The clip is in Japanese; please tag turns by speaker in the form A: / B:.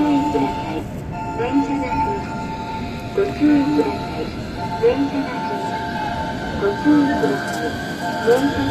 A: 注意ください電車ご注意ください電車ご
B: 注意ください